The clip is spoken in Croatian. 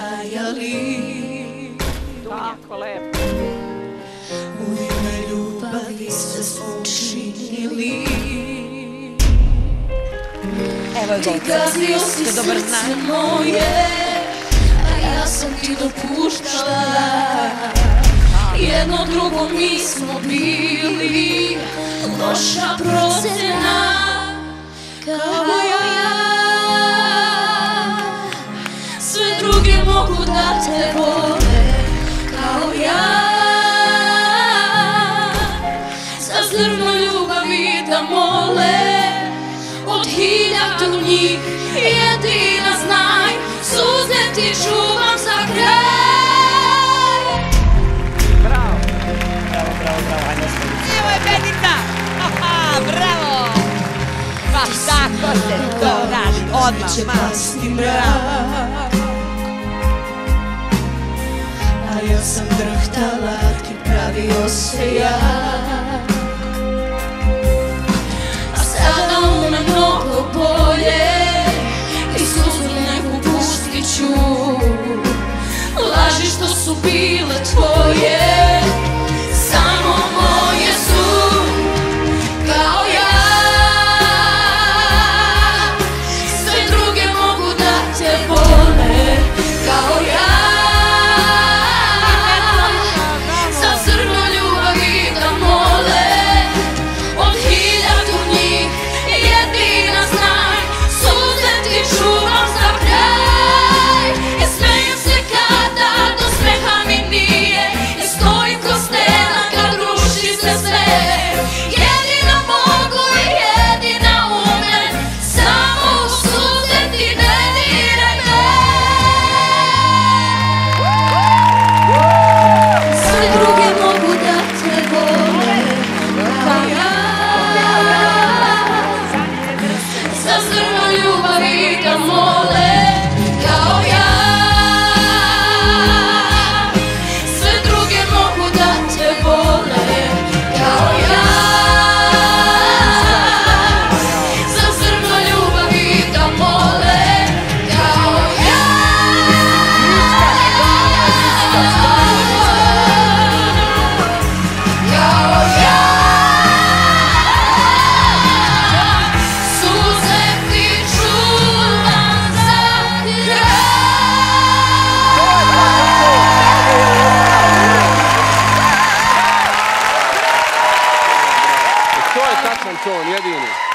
stajali Tako lepo U ime ljubavi se učinili Evo je gotovo. Ti kaznio si srce moje, a ja sam ti dopuštala. Jedno drugo mi smo bili, loša procena. Kao Sve druge mogu da te vole Kao ja Za zrno ljubavi da mole od hiljadu njih jedina znaj Suze ti čuvam za kraj Bravo, bravo, bravo, ajde ostavi. Evo je Benica! Haha, bravo! Pa tako se to radi, odmah, će ma. Ja sam drhtala, ti pravio se jak A sada u me mnogo bolje I suzu neku pustit ću Laži što su bile Za zrno ljubavi da mole Kao ja To je tačan ton, jedini.